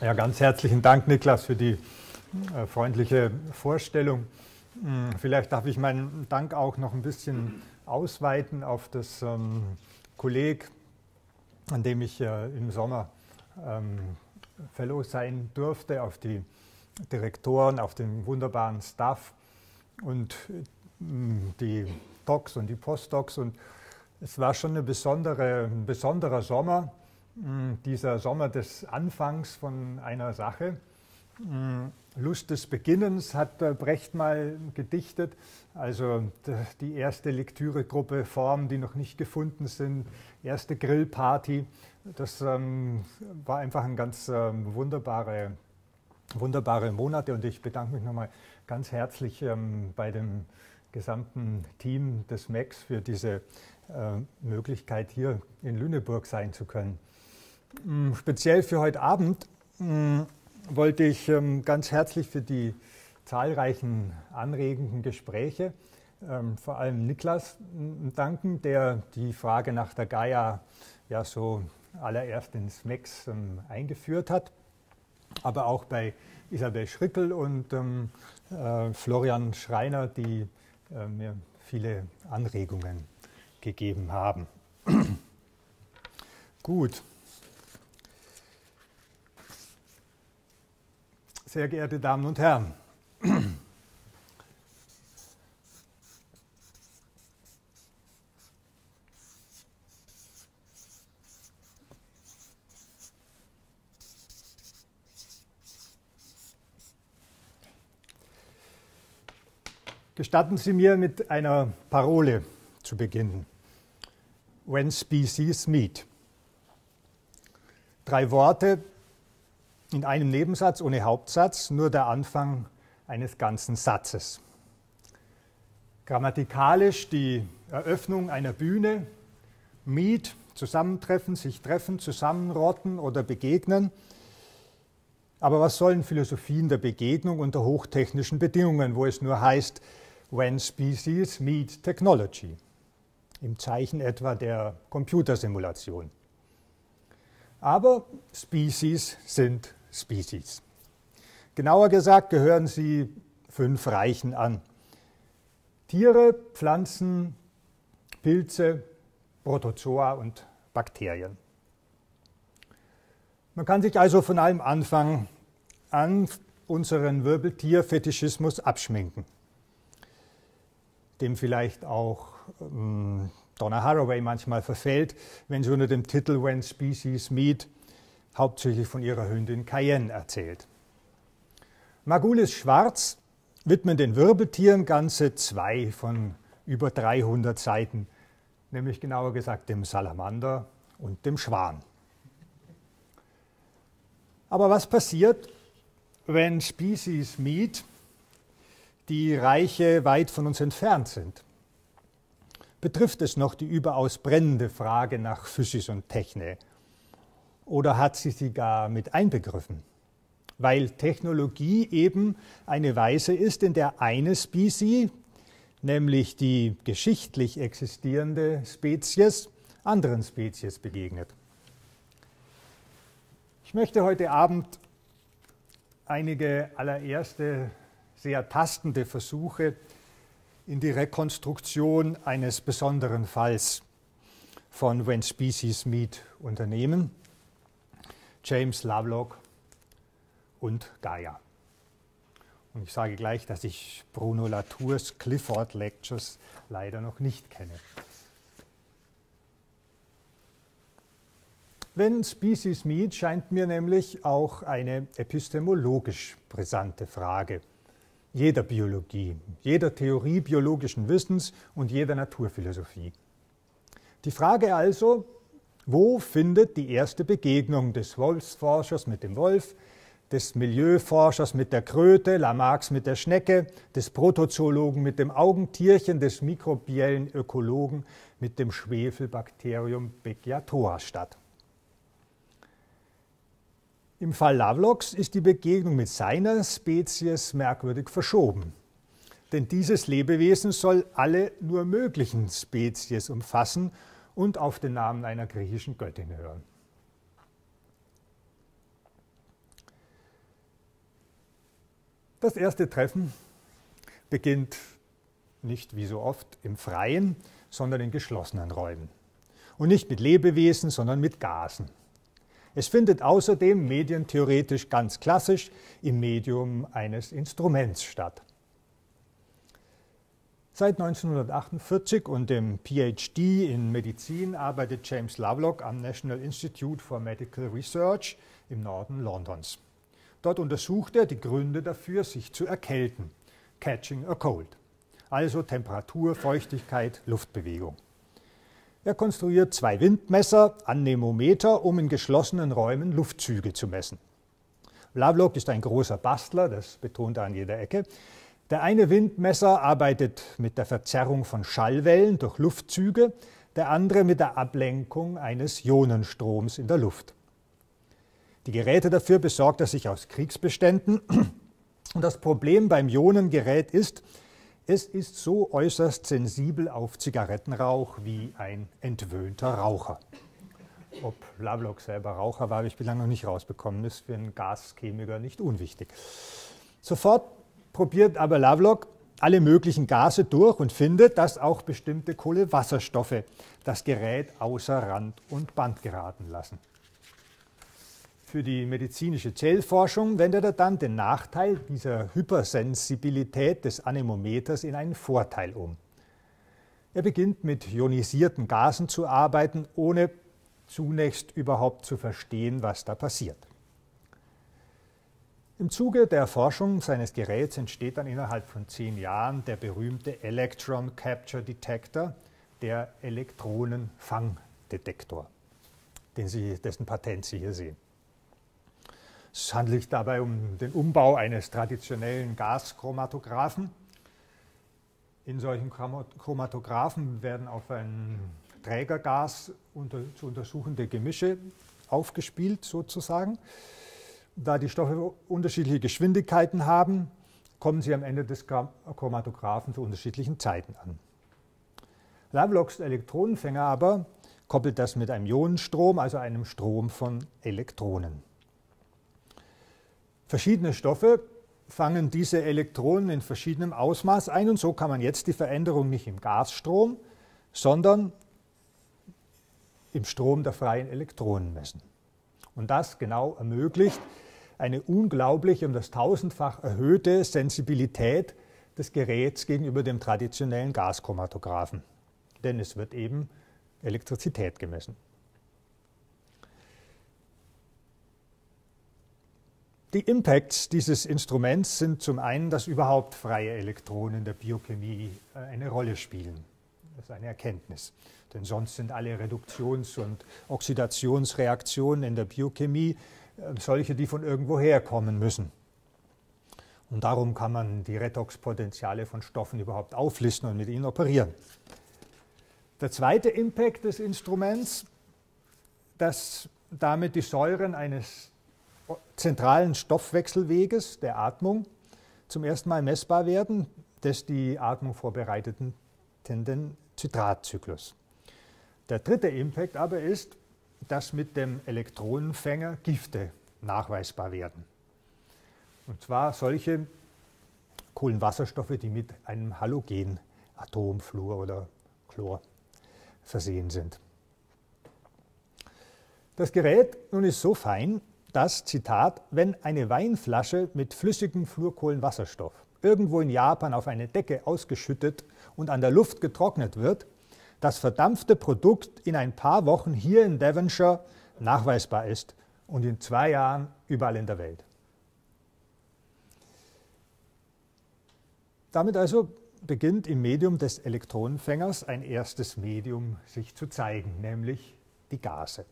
Ja, ganz herzlichen Dank, Niklas, für die äh, freundliche Vorstellung. Hm, vielleicht darf ich meinen Dank auch noch ein bisschen ausweiten auf das ähm, Kolleg, an dem ich äh, im Sommer ähm, Fellow sein durfte, auf die Direktoren, auf den wunderbaren Staff und hm, die Docs und die Postdocs. Und es war schon eine besondere, ein besonderer Sommer Mm, dieser Sommer des Anfangs von einer Sache. Mm, Lust des Beginnens hat Brecht mal gedichtet, also die erste Lektüregruppe, Formen, die noch nicht gefunden sind, erste Grillparty. Das ähm, war einfach ein ganz ähm, wunderbare, wunderbare Monate und ich bedanke mich nochmal ganz herzlich ähm, bei dem gesamten Team des MEX für diese äh, Möglichkeit, hier in Lüneburg sein zu können. Mm, speziell für heute Abend mm, wollte ich ähm, ganz herzlich für die zahlreichen anregenden Gespräche, ähm, vor allem Niklas, mm, danken, der die Frage nach der Gaia ja so allererst ins MEX ähm, eingeführt hat, aber auch bei Isabel Schrickel und äh, Florian Schreiner, die äh, mir viele Anregungen gegeben haben. Gut. Sehr geehrte Damen und Herren, Gestatten Sie mir mit einer Parole zu beginnen. When species meet. Drei Worte, in einem Nebensatz ohne Hauptsatz nur der Anfang eines ganzen Satzes. Grammatikalisch die Eröffnung einer Bühne, Meet, zusammentreffen, sich treffen, zusammenrotten oder begegnen. Aber was sollen Philosophien der Begegnung unter hochtechnischen Bedingungen, wo es nur heißt, when species meet technology, im Zeichen etwa der Computersimulation. Aber Species sind Species. Genauer gesagt gehören sie fünf Reichen an. Tiere, Pflanzen, Pilze, Protozoa und Bakterien. Man kann sich also von allem Anfang an unseren Wirbeltier-Fetischismus abschminken, dem vielleicht auch ähm, Donna Haraway manchmal verfällt, wenn sie unter dem Titel When Species Meet hauptsächlich von ihrer Hündin Cayenne erzählt. Magulis Schwarz widmen den Wirbeltieren ganze zwei von über 300 Seiten, nämlich genauer gesagt dem Salamander und dem Schwan. Aber was passiert, wenn Species meet, die Reiche weit von uns entfernt sind? Betrifft es noch die überaus brennende Frage nach Physis und Techne? Oder hat sie sie gar mit einbegriffen? Weil Technologie eben eine Weise ist, in der eine Species, nämlich die geschichtlich existierende Spezies, anderen Spezies begegnet. Ich möchte heute Abend einige allererste sehr tastende Versuche in die Rekonstruktion eines besonderen Falls von When Species Meet unternehmen. James Lovelock und Gaia. Und ich sage gleich, dass ich Bruno Latours Clifford Lectures leider noch nicht kenne. Wenn Species Meet scheint mir nämlich auch eine epistemologisch brisante Frage jeder Biologie, jeder Theorie biologischen Wissens und jeder Naturphilosophie. Die Frage also, wo findet die erste Begegnung des Wolfsforschers mit dem Wolf, des Milieuforschers mit der Kröte, Lamarcks mit der Schnecke, des Protozoologen mit dem Augentierchen, des mikrobiellen Ökologen mit dem Schwefelbakterium Becchiatoa statt? Im Fall Lovelocks ist die Begegnung mit seiner Spezies merkwürdig verschoben. Denn dieses Lebewesen soll alle nur möglichen Spezies umfassen und auf den Namen einer griechischen Göttin hören. Das erste Treffen beginnt nicht wie so oft im Freien, sondern in geschlossenen Räumen. Und nicht mit Lebewesen, sondern mit Gasen. Es findet außerdem medientheoretisch ganz klassisch im Medium eines Instruments statt. Seit 1948 und dem PhD in Medizin arbeitet James Lovelock am National Institute for Medical Research im Norden Londons. Dort untersucht er die Gründe dafür, sich zu erkälten, catching a cold, also Temperatur, Feuchtigkeit, Luftbewegung. Er konstruiert zwei Windmesser, Anemometer, um in geschlossenen Räumen Luftzüge zu messen. Lovelock ist ein großer Bastler, das betont er an jeder Ecke. Der eine Windmesser arbeitet mit der Verzerrung von Schallwellen durch Luftzüge, der andere mit der Ablenkung eines Ionenstroms in der Luft. Die Geräte dafür besorgt er sich aus Kriegsbeständen. Und das Problem beim Ionengerät ist, es ist so äußerst sensibel auf Zigarettenrauch wie ein entwöhnter Raucher. Ob Lovelock selber Raucher war, habe ich bislang noch nicht rausbekommen. Ist für einen Gaschemiker nicht unwichtig. Sofort probiert aber Lovelock alle möglichen Gase durch und findet, dass auch bestimmte Kohlewasserstoffe das Gerät außer Rand und Band geraten lassen. Für die medizinische Zellforschung wendet er dann den Nachteil dieser Hypersensibilität des Anemometers in einen Vorteil um. Er beginnt mit ionisierten Gasen zu arbeiten, ohne zunächst überhaupt zu verstehen, was da passiert. Im Zuge der Erforschung seines Geräts entsteht dann innerhalb von zehn Jahren der berühmte Electron Capture Detector, der Elektronenfangdetektor, den Sie, dessen Patent Sie hier sehen. Es handelt sich dabei um den Umbau eines traditionellen Gaschromatographen. In solchen Chromatographen werden auf ein Trägergas unter, zu untersuchende Gemische aufgespielt, sozusagen. Da die Stoffe unterschiedliche Geschwindigkeiten haben, kommen sie am Ende des Chromatographen zu unterschiedlichen Zeiten an. Lovelocks Elektronenfänger aber koppelt das mit einem Ionenstrom, also einem Strom von Elektronen. Verschiedene Stoffe fangen diese Elektronen in verschiedenem Ausmaß ein und so kann man jetzt die Veränderung nicht im Gasstrom, sondern im Strom der freien Elektronen messen. Und das genau ermöglicht eine unglaublich um das tausendfach erhöhte Sensibilität des Geräts gegenüber dem traditionellen Gaschromatographen. Denn es wird eben Elektrizität gemessen. Die Impacts dieses Instruments sind zum einen, dass überhaupt freie Elektronen der Biochemie äh, eine Rolle spielen. Das ist eine Erkenntnis. Denn sonst sind alle Reduktions- und Oxidationsreaktionen in der Biochemie solche, die von irgendwoher kommen müssen. Und darum kann man die Redoxpotenziale von Stoffen überhaupt auflisten und mit ihnen operieren. Der zweite Impact des Instruments, dass damit die Säuren eines zentralen Stoffwechselweges der Atmung zum ersten Mal messbar werden, des die Atmung vorbereiteten Zitratzyklus. Der dritte Impact aber ist, dass mit dem Elektronenfänger Gifte nachweisbar werden. Und zwar solche Kohlenwasserstoffe, die mit einem Halogen, Atom, Fluor oder Chlor versehen sind. Das Gerät nun ist so fein, dass, Zitat, wenn eine Weinflasche mit flüssigem Fluorkohlenwasserstoff irgendwo in Japan auf eine Decke ausgeschüttet und an der Luft getrocknet wird, das verdampfte Produkt in ein paar Wochen hier in Devonshire nachweisbar ist und in zwei Jahren überall in der Welt. Damit also beginnt im Medium des Elektronenfängers ein erstes Medium sich zu zeigen, nämlich die Gase.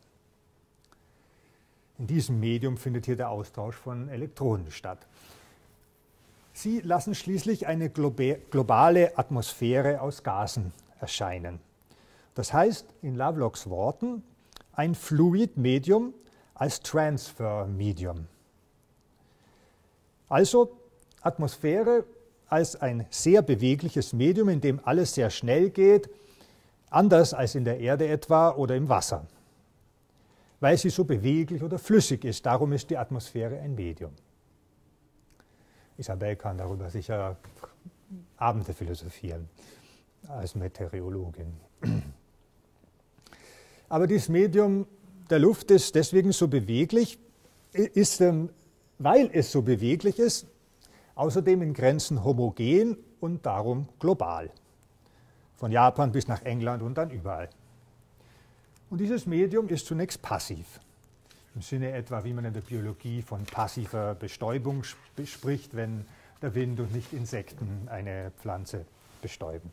In diesem Medium findet hier der Austausch von Elektronen statt. Sie lassen schließlich eine globale Atmosphäre aus Gasen erscheinen. Das heißt, in Lovelocks Worten, ein Fluid-Medium als Transfer-Medium. Also Atmosphäre als ein sehr bewegliches Medium, in dem alles sehr schnell geht, anders als in der Erde etwa oder im Wasser weil sie so beweglich oder flüssig ist. Darum ist die Atmosphäre ein Medium. Isabel kann darüber sicher Abende philosophieren als Meteorologin. Aber dieses Medium der Luft ist deswegen so beweglich, ist, ähm, weil es so beweglich ist, außerdem in Grenzen homogen und darum global. Von Japan bis nach England und dann überall. Und dieses Medium ist zunächst passiv. Im Sinne etwa, wie man in der Biologie von passiver Bestäubung spricht, wenn der Wind und nicht Insekten eine Pflanze bestäuben.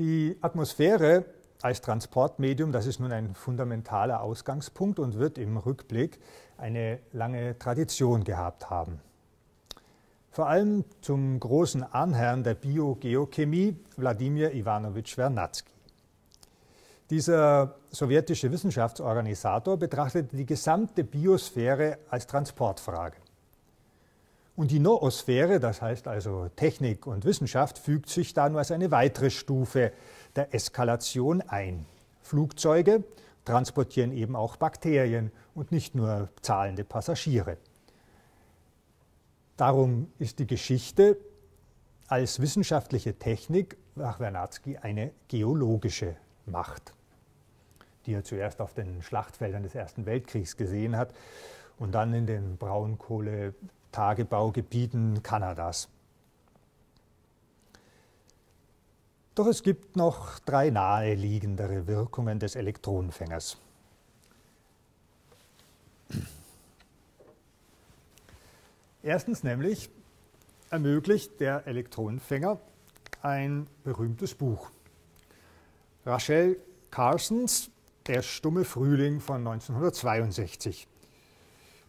Die Atmosphäre als Transportmedium, das ist nun ein fundamentaler Ausgangspunkt und wird im Rückblick eine lange Tradition gehabt haben. Vor allem zum großen Anherrn der Biogeochemie, Wladimir Ivanovich Vernadsky. Dieser sowjetische Wissenschaftsorganisator betrachtete die gesamte Biosphäre als Transportfrage. Und die Noosphäre, das heißt also Technik und Wissenschaft, fügt sich da nur als eine weitere Stufe der Eskalation ein. Flugzeuge transportieren eben auch Bakterien und nicht nur zahlende Passagiere. Darum ist die Geschichte als wissenschaftliche Technik nach Wernatzky eine geologische Macht, die er zuerst auf den Schlachtfeldern des Ersten Weltkriegs gesehen hat und dann in den Braunkohletagebaugebieten Kanadas. Doch es gibt noch drei naheliegendere Wirkungen des Elektronenfängers. Erstens nämlich ermöglicht der Elektronenfänger ein berühmtes Buch. Rachel Carsons Der stumme Frühling von 1962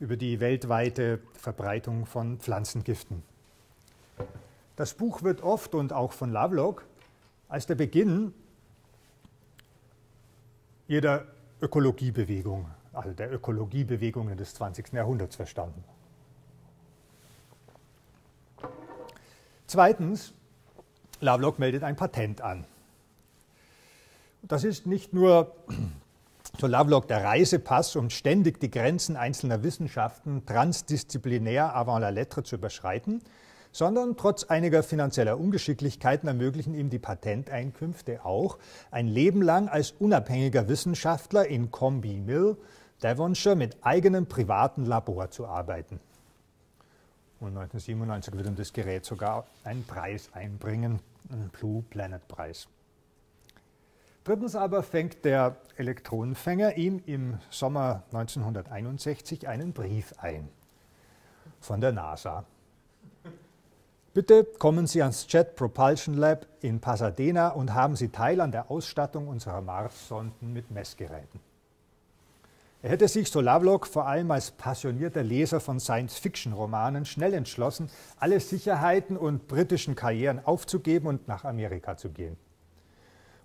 über die weltweite Verbreitung von Pflanzengiften. Das Buch wird oft und auch von Lovelock als der Beginn jeder Ökologiebewegung, also der Ökologiebewegungen des 20. Jahrhunderts verstanden. Zweitens, Lovelock meldet ein Patent an. Das ist nicht nur für Lovelock der Reisepass, um ständig die Grenzen einzelner Wissenschaften transdisziplinär avant la lettre zu überschreiten, sondern trotz einiger finanzieller Ungeschicklichkeiten ermöglichen ihm die Patenteinkünfte auch, ein Leben lang als unabhängiger Wissenschaftler in Combi Mill, Devonshire, mit eigenem privaten Labor zu arbeiten. Und 1997 wird ihm das Gerät sogar einen Preis einbringen, einen Blue Planet Preis. Drittens aber fängt der Elektronenfänger ihm im Sommer 1961 einen Brief ein von der NASA. Bitte kommen Sie ans Jet Propulsion Lab in Pasadena und haben Sie teil an der Ausstattung unserer Mars-Sonden mit Messgeräten. Er hätte sich, so Lovelock, vor allem als passionierter Leser von Science-Fiction-Romanen schnell entschlossen, alle Sicherheiten und britischen Karrieren aufzugeben und nach Amerika zu gehen.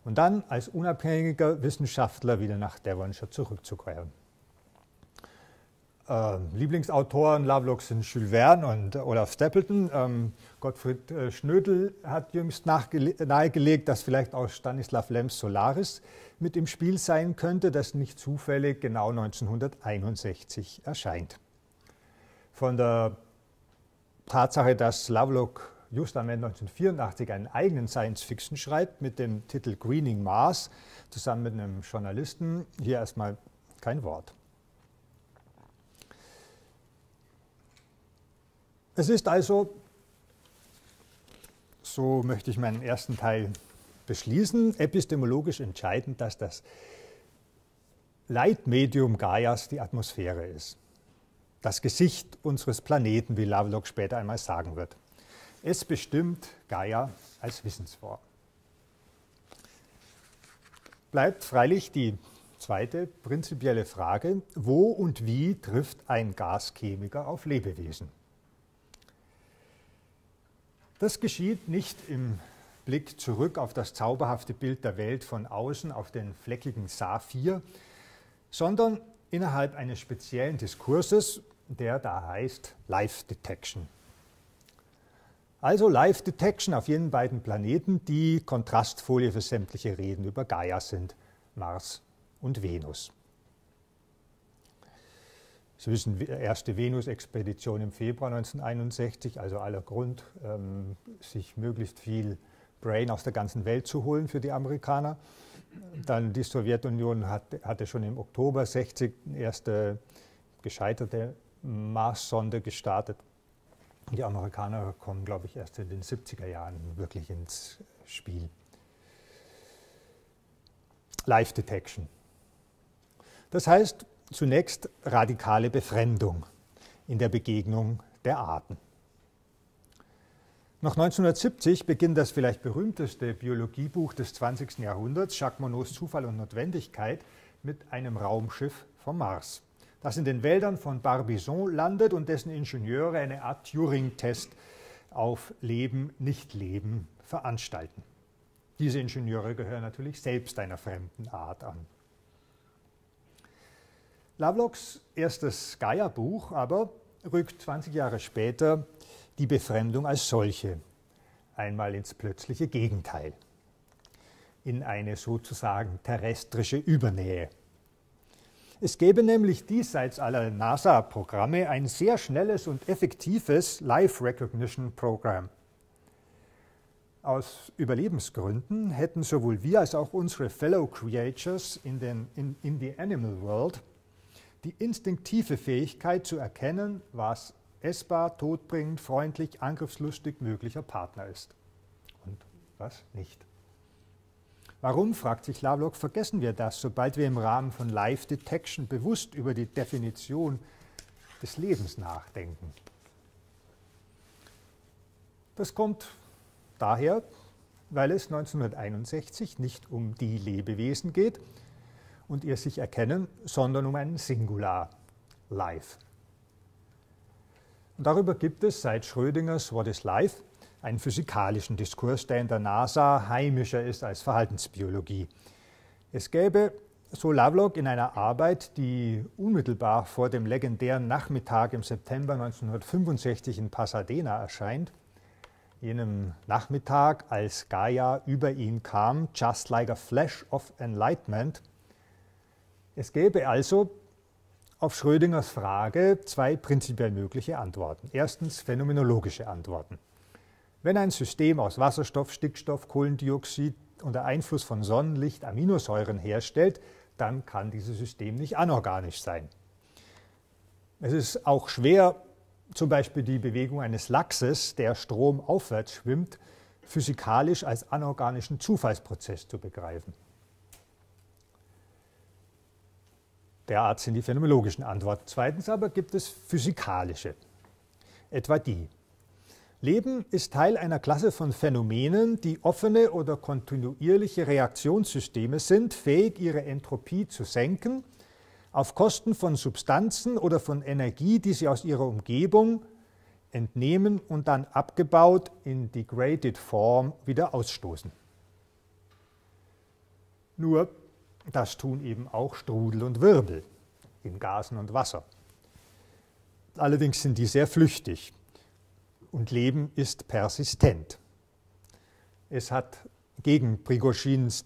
Und dann als unabhängiger Wissenschaftler wieder nach Devonshire zurückzukehren. Ähm, Lieblingsautoren Lovelock sind Jules Verne und Olaf Stapleton. Ähm, Gottfried äh, Schnödel hat jüngst nahegelegt, dass vielleicht auch Stanislav Lems Solaris mit im Spiel sein könnte, das nicht zufällig genau 1961 erscheint. Von der Tatsache, dass Lovelock just am Ende 1984 einen eigenen Science-Fiction schreibt mit dem Titel Greening Mars, zusammen mit einem Journalisten, hier erstmal kein Wort. Es ist also, so möchte ich meinen ersten Teil beschließen, epistemologisch entscheidend, dass das Leitmedium Gaias die Atmosphäre ist. Das Gesicht unseres Planeten, wie Lovelock später einmal sagen wird. Es bestimmt Gaia als Wissensform. Bleibt freilich die zweite prinzipielle Frage, wo und wie trifft ein Gaschemiker auf Lebewesen? Das geschieht nicht im Blick zurück auf das zauberhafte Bild der Welt von außen, auf den fleckigen Saphir, sondern innerhalb eines speziellen Diskurses, der da heißt Life Detection. Also Life Detection auf jenen beiden Planeten, die Kontrastfolie für sämtliche Reden über Gaia sind, Mars und Venus. Sie wissen, erste Venus-Expedition im Februar 1961, also aller Grund, ähm, sich möglichst viel Brain aus der ganzen Welt zu holen für die Amerikaner. Dann die Sowjetunion hat, hatte schon im Oktober 60 eine erste gescheiterte Mars-Sonde gestartet. Die Amerikaner kommen, glaube ich, erst in den 70er Jahren wirklich ins Spiel. Live Detection. Das heißt zunächst radikale Befremdung in der Begegnung der Arten. Noch 1970 beginnt das vielleicht berühmteste Biologiebuch des 20. Jahrhunderts, Jacques Monod's Zufall und Notwendigkeit, mit einem Raumschiff vom Mars, das in den Wäldern von Barbizon landet und dessen Ingenieure eine Art Turing-Test auf Leben, Nicht-Leben veranstalten. Diese Ingenieure gehören natürlich selbst einer fremden Art an. Lovelocks erstes Gaia-Buch aber rückt 20 Jahre später die Befremdung als solche einmal ins plötzliche Gegenteil, in eine sozusagen terrestrische Übernähe. Es gäbe nämlich diesseits aller NASA-Programme ein sehr schnelles und effektives Live Recognition Programm. Aus Überlebensgründen hätten sowohl wir als auch unsere Fellow Creatures in, den, in, in the Animal World die instinktive Fähigkeit zu erkennen, was essbar, todbringend, freundlich, angriffslustig möglicher Partner ist. Und was nicht. Warum, fragt sich Lovelock, vergessen wir das, sobald wir im Rahmen von Life Detection bewusst über die Definition des Lebens nachdenken? Das kommt daher, weil es 1961 nicht um die Lebewesen geht und ihr sich erkennen, sondern um ein Singular, Life. Und darüber gibt es seit Schrödingers What is Life einen physikalischen Diskurs, der in der NASA heimischer ist als Verhaltensbiologie. Es gäbe, so Lovelock in einer Arbeit, die unmittelbar vor dem legendären Nachmittag im September 1965 in Pasadena erscheint, jenem Nachmittag, als Gaia über ihn kam, just like a flash of enlightenment. Es gäbe also auf Schrödingers Frage zwei prinzipiell mögliche Antworten. Erstens phänomenologische Antworten. Wenn ein System aus Wasserstoff, Stickstoff, Kohlendioxid unter Einfluss von Sonnenlicht Aminosäuren herstellt, dann kann dieses System nicht anorganisch sein. Es ist auch schwer, zum Beispiel die Bewegung eines Lachses, der stromaufwärts schwimmt, physikalisch als anorganischen Zufallsprozess zu begreifen. Derart sind die phänomenologischen Antworten. Zweitens aber gibt es physikalische, etwa die. Leben ist Teil einer Klasse von Phänomenen, die offene oder kontinuierliche Reaktionssysteme sind, fähig, ihre Entropie zu senken, auf Kosten von Substanzen oder von Energie, die sie aus ihrer Umgebung entnehmen und dann abgebaut in degraded Form wieder ausstoßen. Nur das tun eben auch Strudel und Wirbel in Gasen und Wasser. Allerdings sind die sehr flüchtig und Leben ist persistent. Es hat gegen Prigoschins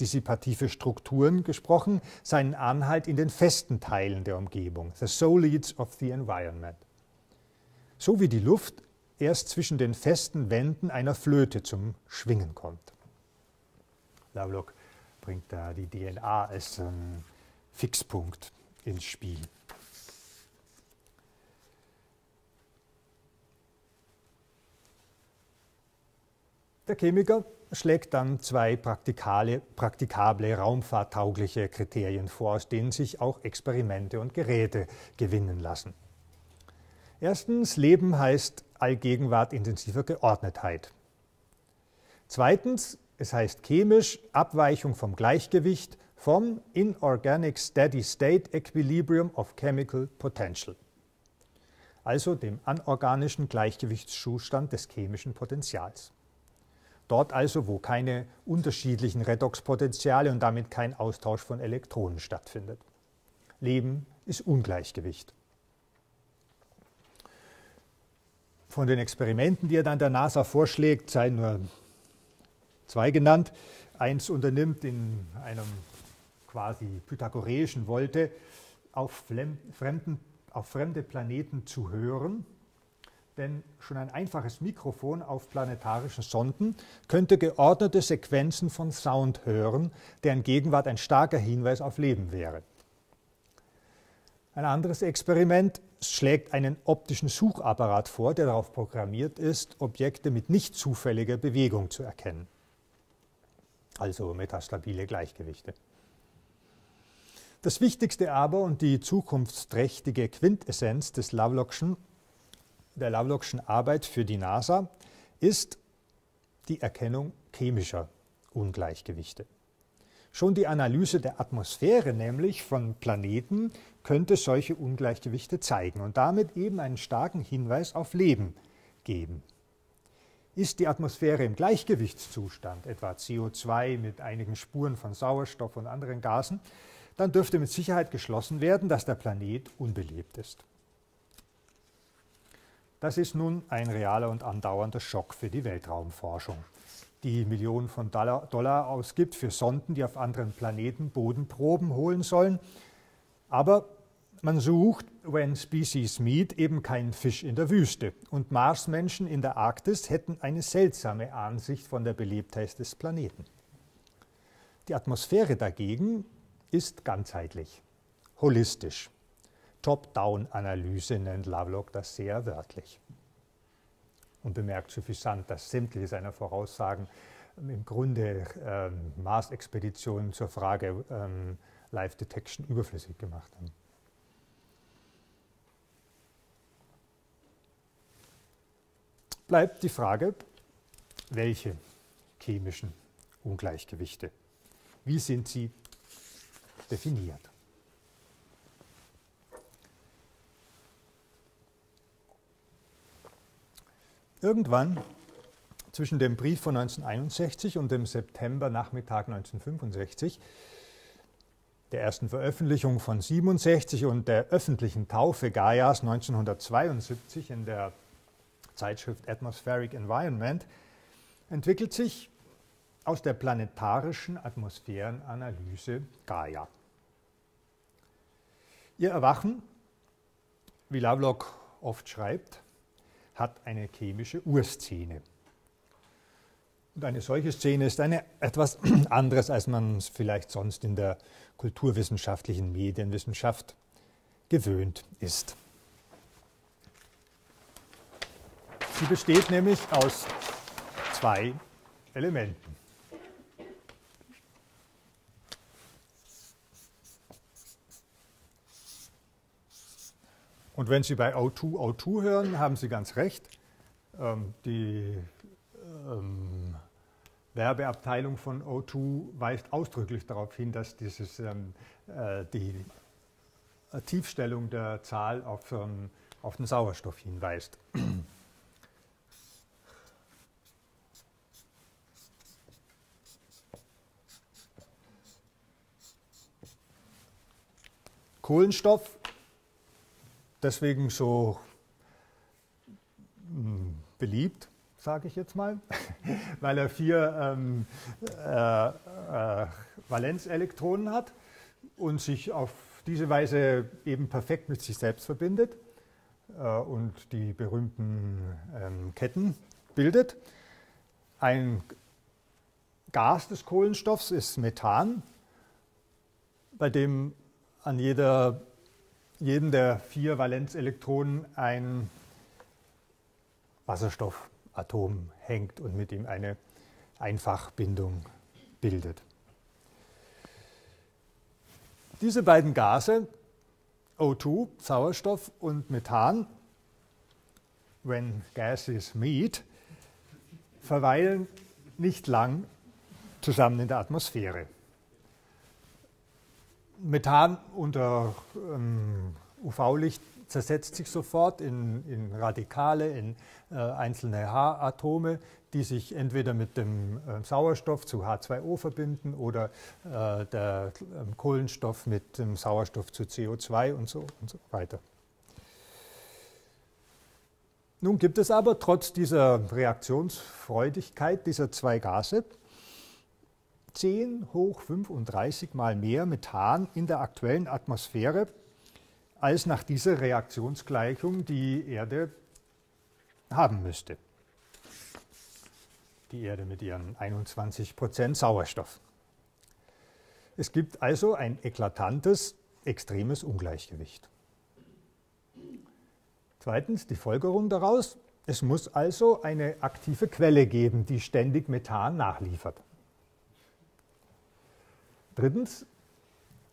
dissipative Strukturen gesprochen, seinen Anhalt in den festen Teilen der Umgebung, the solids of the environment. So wie die Luft erst zwischen den festen Wänden einer Flöte zum Schwingen kommt. Lovelock bringt da die DNA als ähm, Fixpunkt ins Spiel. Der Chemiker schlägt dann zwei praktikable, raumfahrttaugliche Kriterien vor, aus denen sich auch Experimente und Geräte gewinnen lassen. Erstens, Leben heißt Allgegenwart intensiver Geordnetheit. Zweitens, es heißt chemisch Abweichung vom Gleichgewicht vom Inorganic Steady State Equilibrium of Chemical Potential, also dem anorganischen Gleichgewichtszustand des chemischen Potentials. Dort also, wo keine unterschiedlichen Redoxpotentiale und damit kein Austausch von Elektronen stattfindet. Leben ist Ungleichgewicht. Von den Experimenten, die er dann der NASA vorschlägt, seien nur zwei genannt. Eins unternimmt in einem quasi pythagoreischen Wolte auf, fremden, auf fremde Planeten zu hören, denn schon ein einfaches Mikrofon auf planetarischen Sonden könnte geordnete Sequenzen von Sound hören, deren Gegenwart ein starker Hinweis auf Leben wäre. Ein anderes Experiment schlägt einen optischen Suchapparat vor, der darauf programmiert ist, Objekte mit nicht zufälliger Bewegung zu erkennen, also metastabile Gleichgewichte. Das Wichtigste aber und die zukunftsträchtige Quintessenz des Lovelockschen, der Lovelockschen Arbeit für die NASA ist die Erkennung chemischer Ungleichgewichte. Schon die Analyse der Atmosphäre nämlich von Planeten könnte solche Ungleichgewichte zeigen und damit eben einen starken Hinweis auf Leben geben. Ist die Atmosphäre im Gleichgewichtszustand, etwa CO2 mit einigen Spuren von Sauerstoff und anderen Gasen, dann dürfte mit Sicherheit geschlossen werden, dass der Planet unbelebt ist. Das ist nun ein realer und andauernder Schock für die Weltraumforschung, die Millionen von Dollar, ausgibt für Sonden, die auf anderen Planeten Bodenproben holen sollen. Aber man sucht, when species meet, eben keinen Fisch in der Wüste. Und Marsmenschen in der Arktis hätten eine seltsame Ansicht von der Belebtheit des Planeten. Die Atmosphäre dagegen ist ganzheitlich, holistisch. Top-Down-Analyse nennt Lovelock das sehr wörtlich. Und bemerkt suffisant, dass sämtliche seiner Voraussagen im Grunde ähm, Mars-Expeditionen zur Frage ähm, Live Detection überflüssig gemacht haben. Bleibt die Frage, welche chemischen Ungleichgewichte? Wie sind sie definiert. Irgendwann zwischen dem Brief von 1961 und dem September-Nachmittag 1965, der ersten Veröffentlichung von 67 und der öffentlichen Taufe Gaias 1972 in der Zeitschrift Atmospheric Environment, entwickelt sich aus der planetarischen Atmosphärenanalyse Gaia. Ihr Erwachen, wie Lovelock oft schreibt, hat eine chemische Urszene. Und eine solche Szene ist eine, etwas anderes, als man es vielleicht sonst in der kulturwissenschaftlichen Medienwissenschaft gewöhnt ist. Sie besteht nämlich aus zwei Elementen. Und wenn Sie bei O2 O2 hören, haben Sie ganz recht. Ähm, die ähm, Werbeabteilung von O2 weist ausdrücklich darauf hin, dass dieses, ähm, äh, die Tiefstellung der Zahl auf, ähm, auf den Sauerstoff hinweist. Kohlenstoff deswegen so hm, beliebt, sage ich jetzt mal, weil er vier ähm, äh, äh, Valenzelektronen hat und sich auf diese Weise eben perfekt mit sich selbst verbindet äh, und die berühmten ähm, Ketten bildet. Ein Gas des Kohlenstoffs ist Methan, bei dem an jeder jedem der vier Valenzelektronen ein Wasserstoffatom hängt und mit ihm eine Einfachbindung bildet. Diese beiden Gase, O2, Sauerstoff und Methan, when gases meet, verweilen nicht lang zusammen in der Atmosphäre. Methan unter ähm, UV-Licht zersetzt sich sofort in, in Radikale, in äh, einzelne H-Atome, die sich entweder mit dem äh, Sauerstoff zu H2O verbinden oder äh, der ähm, Kohlenstoff mit dem Sauerstoff zu CO2 und so, und so weiter. Nun gibt es aber trotz dieser Reaktionsfreudigkeit dieser zwei Gase 10 hoch 35 mal mehr Methan in der aktuellen Atmosphäre als nach dieser Reaktionsgleichung die Erde haben müsste. Die Erde mit ihren 21 Prozent Sauerstoff. Es gibt also ein eklatantes, extremes Ungleichgewicht. Zweitens die Folgerung daraus, es muss also eine aktive Quelle geben, die ständig Methan nachliefert. Drittens,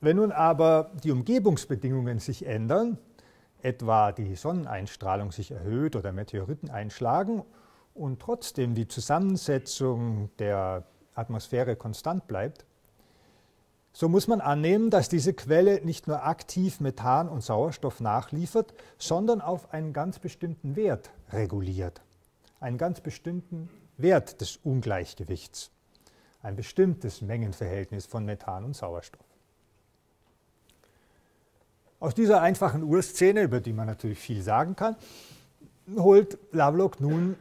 wenn nun aber die Umgebungsbedingungen sich ändern, etwa die Sonneneinstrahlung sich erhöht oder Meteoriten einschlagen und trotzdem die Zusammensetzung der Atmosphäre konstant bleibt, so muss man annehmen, dass diese Quelle nicht nur aktiv Methan und Sauerstoff nachliefert, sondern auf einen ganz bestimmten Wert reguliert. Einen ganz bestimmten Wert des Ungleichgewichts. Ein bestimmtes Mengenverhältnis von Methan und Sauerstoff. Aus dieser einfachen Urszene, über die man natürlich viel sagen kann, holt Lovelock nun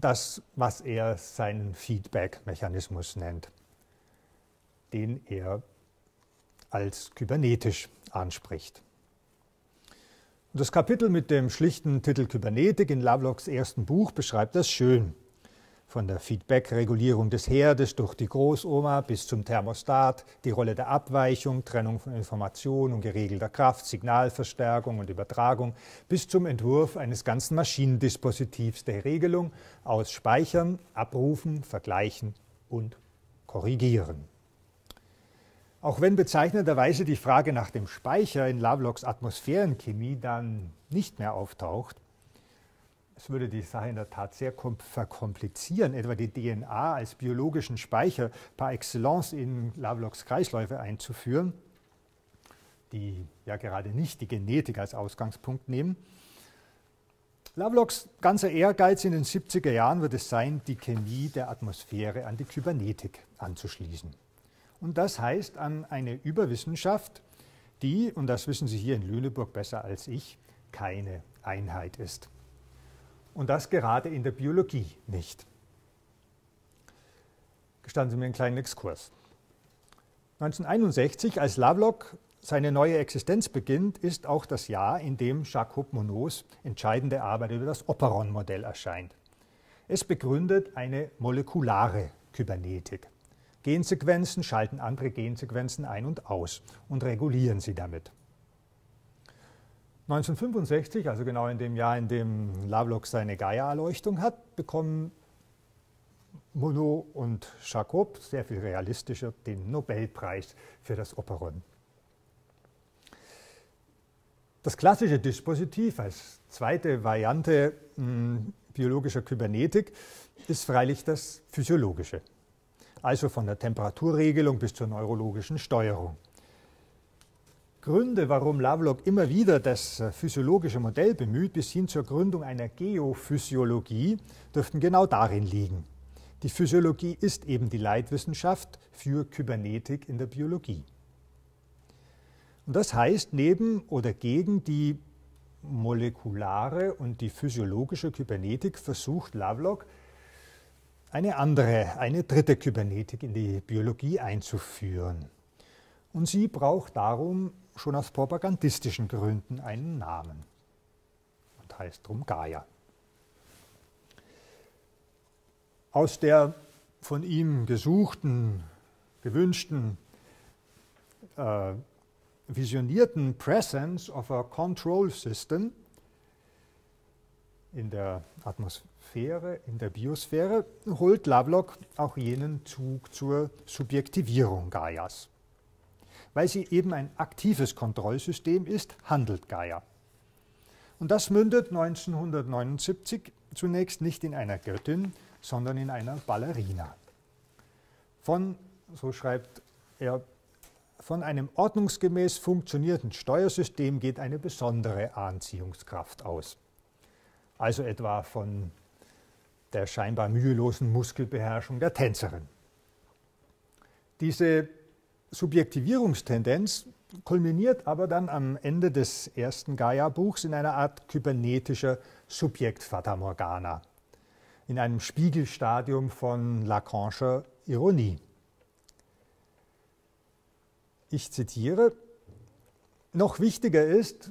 das, was er seinen Feedback-Mechanismus nennt, den er als kybernetisch anspricht. Und das Kapitel mit dem schlichten Titel Kybernetik in Lovelocks ersten Buch beschreibt das schön. Von der Feedback-Regulierung des Herdes durch die Großoma bis zum Thermostat, die Rolle der Abweichung, Trennung von Information und geregelter Kraft, Signalverstärkung und Übertragung, bis zum Entwurf eines ganzen Maschinendispositivs der Regelung aus Speichern, Abrufen, Vergleichen und Korrigieren. Auch wenn bezeichnenderweise die Frage nach dem Speicher in Lovelocks Atmosphärenchemie dann nicht mehr auftaucht, es würde die Sache in der Tat sehr verkomplizieren, etwa die DNA als biologischen Speicher par excellence in Lovelocks Kreisläufe einzuführen, die ja gerade nicht die Genetik als Ausgangspunkt nehmen. Lovelocks ganzer Ehrgeiz in den 70er Jahren wird es sein, die Chemie der Atmosphäre an die Kybernetik anzuschließen. Und das heißt an eine Überwissenschaft, die, und das wissen Sie hier in Lüneburg besser als ich, keine Einheit ist. Und das gerade in der Biologie nicht. Gestatten Sie mir einen kleinen Exkurs. 1961, als Lovelock seine neue Existenz beginnt, ist auch das Jahr, in dem Jacob Monod entscheidende Arbeit über das Operon-Modell erscheint. Es begründet eine molekulare Kybernetik. Gensequenzen schalten andere Gensequenzen ein und aus und regulieren sie damit. 1965, also genau in dem Jahr, in dem Lovelock seine Gaia-Erleuchtung hat, bekommen Monod und Jacob sehr viel realistischer den Nobelpreis für das Operon. Das klassische Dispositiv als zweite Variante mh, hm, biologischer Kybernetik ist freilich das physiologische also von der Temperaturregelung bis zur neurologischen Steuerung. Gründe, warum Lovelock immer wieder das äh, physiologische Modell bemüht, bis hin zur Gründung einer Geophysiologie, dürften genau darin liegen. Die Physiologie ist eben die Leitwissenschaft für Kybernetik in der Biologie. Und das heißt, neben oder gegen die molekulare und die physiologische Kybernetik versucht Lovelock, eine andere, eine dritte Kybernetik in die Biologie einzuführen. Und sie braucht darum schon aus propagandistischen Gründen einen Namen und heißt drum Gaia. Aus der von ihm gesuchten, gewünschten, äh, visionierten Presence of a Control System in der Atmosphäre, in der Biosphäre, holt Lovelock auch jenen Zug zur Subjektivierung Gaias. Weil sie eben ein aktives Kontrollsystem ist, handelt Gaia. Und das mündet 1979 zunächst nicht in einer Göttin, sondern in einer Ballerina. Von, so schreibt er, von einem ordnungsgemäß funktionierenden Steuersystem geht eine besondere Anziehungskraft aus also etwa von der scheinbar mühelosen Muskelbeherrschung der Tänzerin. Diese Subjektivierungstendenz kulminiert aber dann am Ende des ersten Gaia-Buchs in einer Art kybernetischer Subjekt-Fata Morgana, in einem Spiegelstadium von Lacanischer Ironie. Ich zitiere, noch wichtiger ist,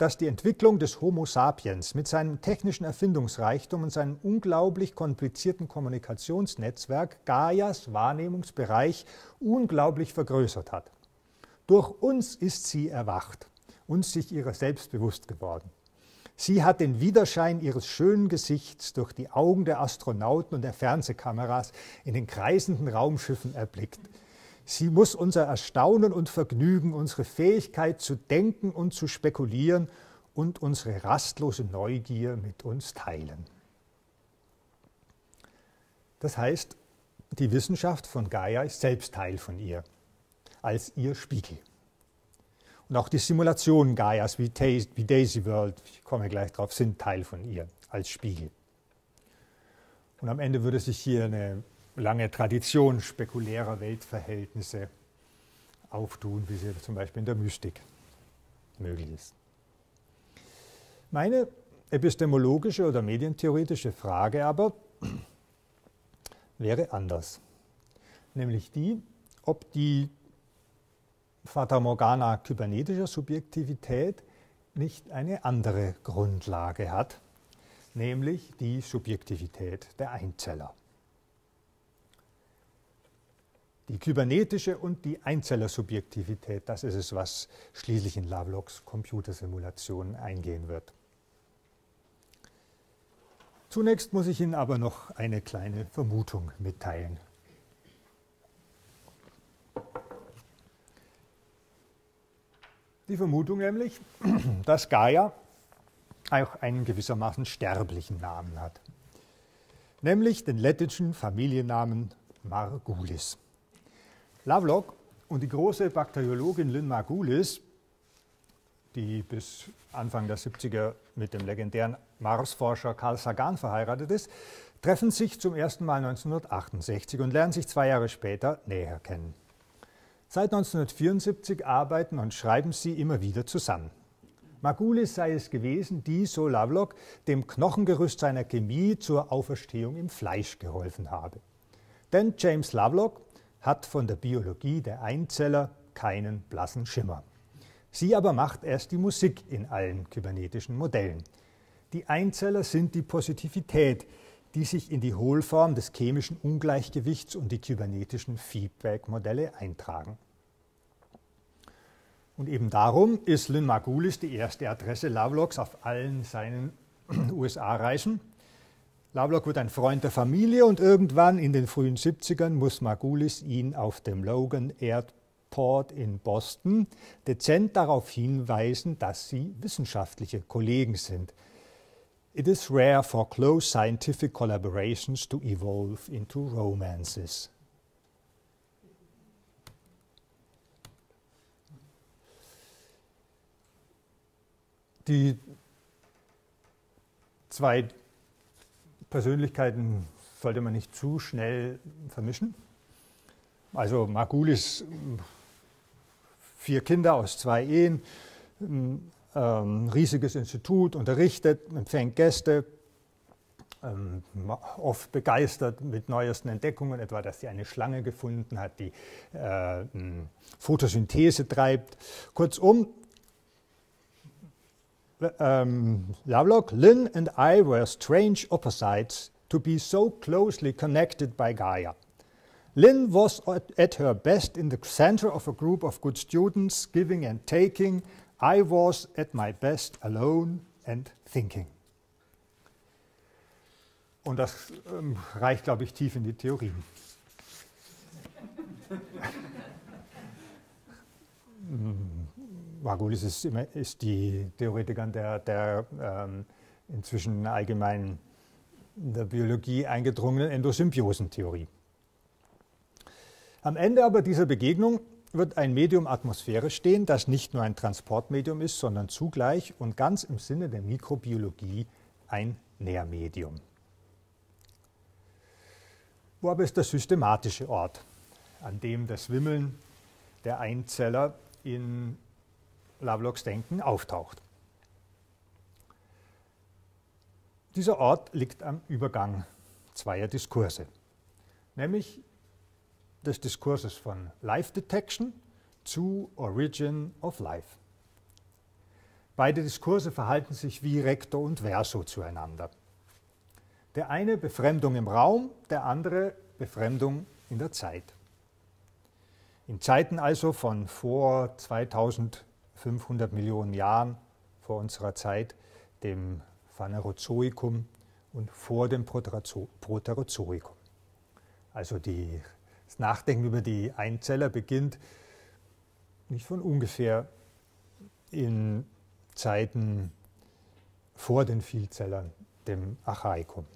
dass die Entwicklung des Homo sapiens mit seinem technischen Erfindungsreichtum und seinem unglaublich komplizierten Kommunikationsnetzwerk Gaias Wahrnehmungsbereich unglaublich vergrößert hat. Durch uns ist sie erwacht, uns sich ihrer selbst bewusst geworden. Sie hat den Widerschein ihres schönen Gesichts durch die Augen der Astronauten und der Fernsehkameras in den kreisenden Raumschiffen erblickt. Sie muss unser Erstaunen und Vergnügen, unsere Fähigkeit zu denken und zu spekulieren und unsere rastlose Neugier mit uns teilen. Das heißt, die Wissenschaft von Gaia ist selbst Teil von ihr, als ihr Spiegel. Und auch die Simulationen Gaias wie, Daisy World, ich komme gleich drauf, sind Teil von ihr als Spiegel. Und am Ende würde sich hier eine lange Tradition spekulärer Weltverhältnisse auftun, wie sie zum Beispiel in der Mystik möglich ist. Meine epistemologische oder medientheoretische Frage aber wäre anders, nämlich die, ob die Fata Morgana kybernetischer Subjektivität nicht eine andere Grundlage hat, nämlich die Subjektivität der Einzeller. Die kybernetische und die Einzellersubjektivität, das ist es, was schließlich in Lovelocks Computersimulationen eingehen wird. Zunächst muss ich Ihnen aber noch eine kleine Vermutung mitteilen. Die Vermutung nämlich, dass Gaia auch einen gewissermaßen sterblichen Namen hat, nämlich den lettischen Familiennamen Margulis. Lovelock und die große Bakteriologin Lynn Margulis, die bis Anfang der 70er mit dem legendären Marsforscher Carl Sagan verheiratet ist, treffen sich zum ersten Mal 1968 und lernen sich zwei Jahre später näher kennen. Seit 1974 arbeiten und schreiben sie immer wieder zusammen. Margulis sei es gewesen, die, so Lovelock, dem Knochengerüst seiner Chemie zur Auferstehung im Fleisch geholfen habe. Denn James Lovelock hat von der Biologie der Einzeller keinen blassen Schimmer. Sie aber macht erst die Musik in allen kybernetischen Modellen. Die Einzeller sind die Positivität, die sich in die Hohlform des chemischen Ungleichgewichts und die kybernetischen Feedback-Modelle eintragen. Und eben darum ist Lynn Margulis die erste Adresse Lovelocks auf allen seinen USA-Reisen Lovelock wird ein Freund der Familie und irgendwann in den frühen 70ern muss Margulis ihn auf dem Logan Airport in Boston dezent darauf hinweisen, dass sie wissenschaftliche Kollegen sind. It is rare for close scientific collaborations to evolve into romances. Die zwei Persönlichkeiten sollte man nicht zu schnell vermischen. Also Margulis, vier Kinder aus zwei Ehen, ähm, riesiges Institut, unterrichtet, empfängt Gäste, ähm, oft begeistert mit neuesten Entdeckungen, etwa, dass sie eine Schlange gefunden hat, die äh, Photosynthese treibt. Kurzum, um, Lovelock, Lynn and I were strange opposites to be so closely connected by Gaia. Lynn was at her best in the center of a group of good students, giving and taking. I was at my best alone and thinking. Und das ähm, reicht, glaube ich, tief in die Theorie. Margulis ist, ist die Theoretikerin der, der ähm, inzwischen allgemein in der Biologie eingedrungenen Endosymbiosentheorie. Am Ende aber dieser Begegnung wird ein Medium Atmosphäre stehen, das nicht nur ein Transportmedium ist, sondern zugleich und ganz im Sinne der Mikrobiologie ein Nährmedium. Wo aber ist der systematische Ort, an dem das Wimmeln der Einzeller in Lovelocks Denken auftaucht. Dieser Ort liegt am Übergang zweier Diskurse, nämlich des Diskurses von Life Detection zu Origin of Life. Beide Diskurse verhalten sich wie Recto und Verso zueinander. Der eine Befremdung im Raum, der andere Befremdung in der Zeit. In Zeiten also von vor 2500 Millionen Jahren vor unserer Zeit, dem Phanerozoikum und vor dem Proterozoikum. Also die, das Nachdenken über die Einzeller beginnt nicht von ungefähr in Zeiten vor den Vielzellern, dem Archaikum.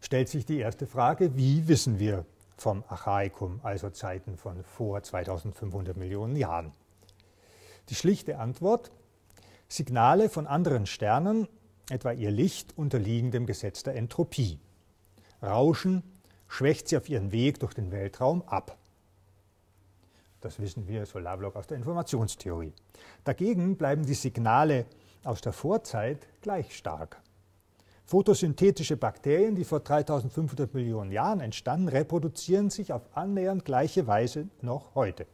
Stellt sich die erste Frage, wie wissen wir vom Archaikum, also Zeiten von vor 2500 Millionen Jahren? Die schlichte Antwort, Signale von anderen Sternen, etwa ihr Licht, unterliegen dem Gesetz der Entropie. Rauschen schwächt sie auf ihren Weg durch den Weltraum ab. Das wissen wir Solarblock aus der Informationstheorie. Dagegen bleiben die Signale aus der Vorzeit gleich stark. Photosynthetische Bakterien, die vor 3500 Millionen Jahren entstanden, reproduzieren sich auf annähernd gleiche Weise noch heute.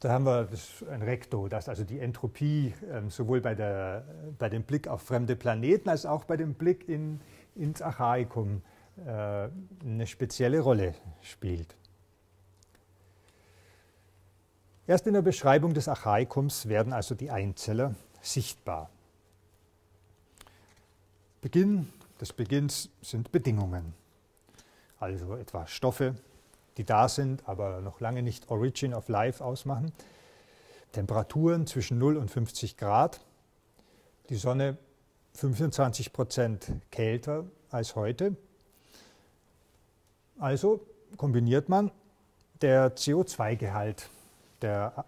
Da haben wir ein Rekto, das also die Entropie ähm, sowohl bei, der, bei dem Blick auf fremde Planeten als auch bei dem Blick in, ins Archaikum äh, eine spezielle Rolle spielt. Erst in der Beschreibung des Archaikums werden also die Einzeller sichtbar. Beginn des Beginns sind Bedingungen, also etwa Stoffe, die da sind, aber noch lange nicht Origin of Life ausmachen. Temperaturen zwischen 0 und 50 Grad. Die Sonne 25 Prozent kälter als heute. Also kombiniert man der CO2-Gehalt der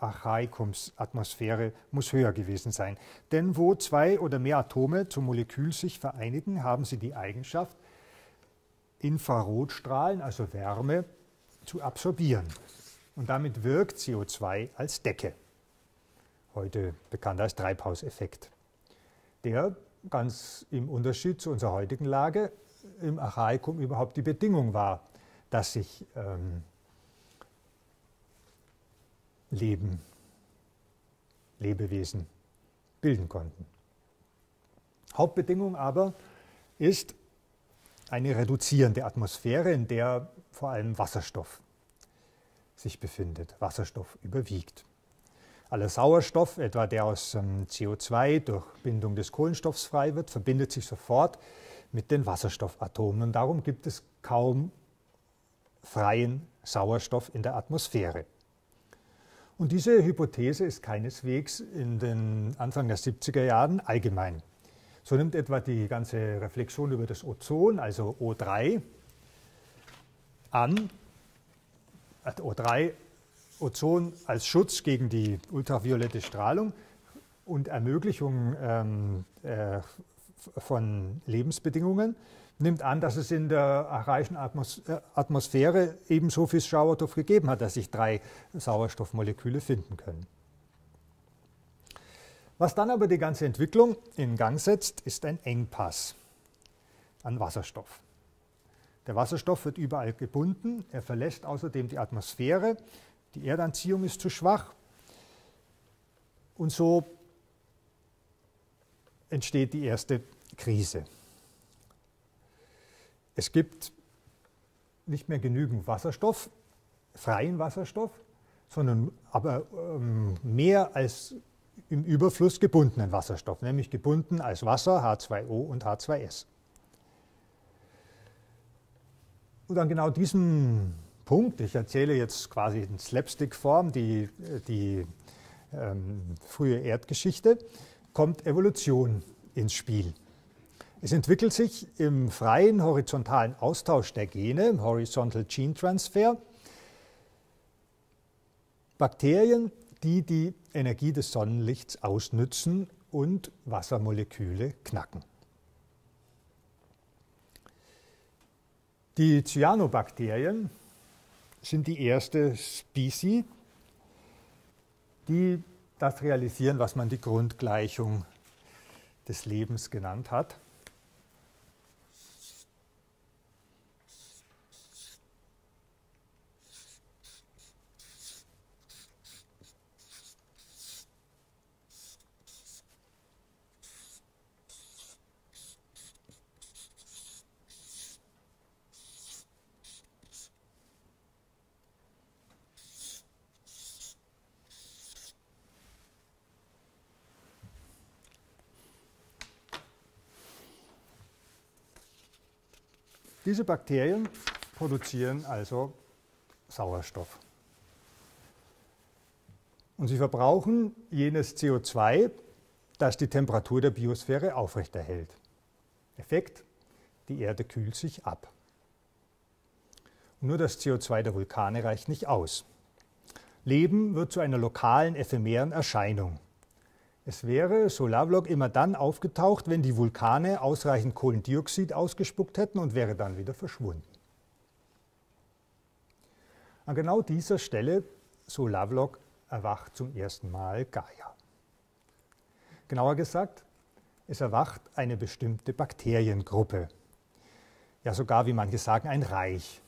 Archaikumsatmosphäre muss höher gewesen sein. Denn wo zwei oder mehr Atome zum Molekül sich vereinigen, haben sie die Eigenschaft, Infrarotstrahlen, also Wärme, zu absorbieren. Und damit wirkt CO2 als Decke, heute bekannt als Treibhauseffekt, der ganz im Unterschied zu unserer heutigen Lage im Archaikum überhaupt die Bedingung war, dass sich ähm, Leben, Lebewesen bilden konnten. Hauptbedingung aber ist eine reduzierende Atmosphäre, in der vor allem Wasserstoff sich befindet. Wasserstoff überwiegt. Aller Sauerstoff, etwa der aus ähm, CO2 durch Bindung des Kohlenstoffs frei wird, verbindet sich sofort mit den Wasserstoffatomen. Und darum gibt es kaum freien Sauerstoff in der Atmosphäre. Und diese Hypothese ist keineswegs in den Anfang der 70er Jahren allgemein so nimmt etwa die ganze Reflexion über das Ozon, also O3, an. O3, Ozon als Schutz gegen die ultraviolette Strahlung und Ermöglichung ähm, äh, von Lebensbedingungen nimmt an, dass es in der archaischen Atmos äh, Atmosphäre ebenso viel Sauerstoff gegeben hat, dass sich drei Sauerstoffmoleküle finden können. Was dann aber die ganze Entwicklung in Gang setzt, ist ein Engpass an Wasserstoff. Der Wasserstoff wird überall gebunden, er verlässt außerdem die Atmosphäre, die Erdanziehung ist zu schwach und so entsteht die erste Krise. Es gibt nicht mehr genügend Wasserstoff, freien Wasserstoff, sondern aber ähm, mehr als im Überfluss gebundenen Wasserstoff, nämlich gebunden als Wasser, H2O und H2S. Und an genau diesem Punkt, ich erzähle jetzt quasi in Slapstick-Form die, die ähm, frühe Erdgeschichte, kommt Evolution ins Spiel. Es entwickelt sich im freien horizontalen Austausch der Gene, Horizontal Gene Transfer, Bakterien, die die Energie des Sonnenlichts ausnützen und Wassermoleküle knacken. Die Cyanobakterien sind die erste Species, die das realisieren, was man die Grundgleichung des Lebens genannt hat. Diese Bakterien produzieren also Sauerstoff. Und sie verbrauchen jenes CO2, das die Temperatur der Biosphäre aufrechterhält. Effekt, die Erde kühlt sich ab. Nur das CO2 der Vulkane reicht nicht aus. Leben wird zu einer lokalen, ephemeren Erscheinung. Es wäre, so Lovelock, immer dann aufgetaucht, wenn die Vulkane ausreichend Kohlendioxid ausgespuckt hätten und wäre dann wieder verschwunden. An genau dieser Stelle, so Lovelock, erwacht zum ersten Mal Gaia. Genauer gesagt, es erwacht eine bestimmte Bakteriengruppe. Ja, sogar, wie manche sagen, ein Reich.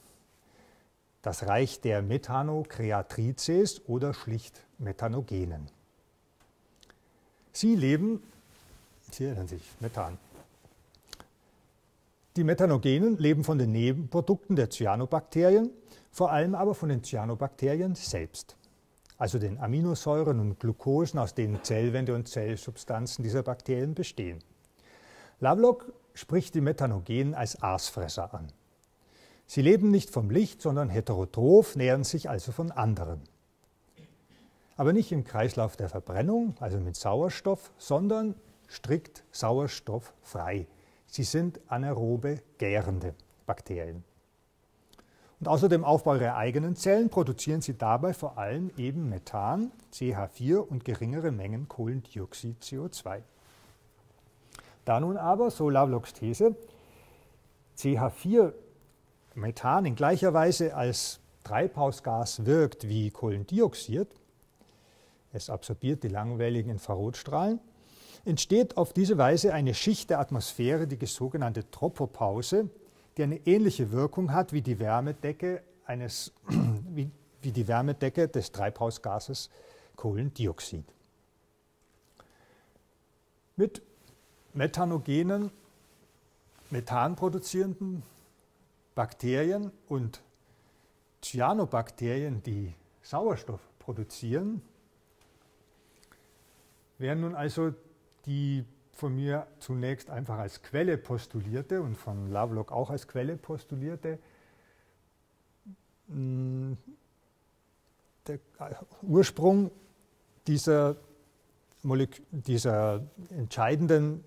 Das Reich der Methanocreatrices oder schlicht Methanogenen. Sie leben, Sie erinnern sich, Methan. Die Methanogenen leben von den Nebenprodukten der Cyanobakterien, vor allem aber von den Cyanobakterien selbst also den Aminosäuren und Glukosen, aus denen Zellwände und Zellsubstanzen dieser Bakterien bestehen. Lovelock spricht die Methanogenen als Aasfresser an. Sie leben nicht vom Licht, sondern heterotroph, nähern sich also von anderen. Aber nicht im Kreislauf der Verbrennung, also mit Sauerstoff, sondern strikt sauerstofffrei. Sie sind anaerobe, gärende Bakterien. Und außer dem Aufbau ihrer eigenen Zellen produzieren sie dabei vor allem eben Methan, CH4 und geringere Mengen Kohlendioxid, CO2. Da nun aber, so Lovelocks These, CH4 Methan in gleicher Weise als Treibhausgas wirkt wie Kohlendioxid, es absorbiert die langwelligen Infrarotstrahlen, entsteht auf diese Weise eine Schicht der Atmosphäre, die sogenannte Tropopause, die eine ähnliche Wirkung hat wie die Wärmedecke, eines, wie, wie die Wärmedecke des Treibhausgases Kohlendioxid. Mit methanogenen, Methan produzierenden Bakterien und Cyanobakterien, die Sauerstoff produzieren, werden nun also die von mir zunächst einfach als Quelle postulierte und von Lovelock auch als Quelle postulierte, mm, der Ursprung dieser, dieser entscheidenden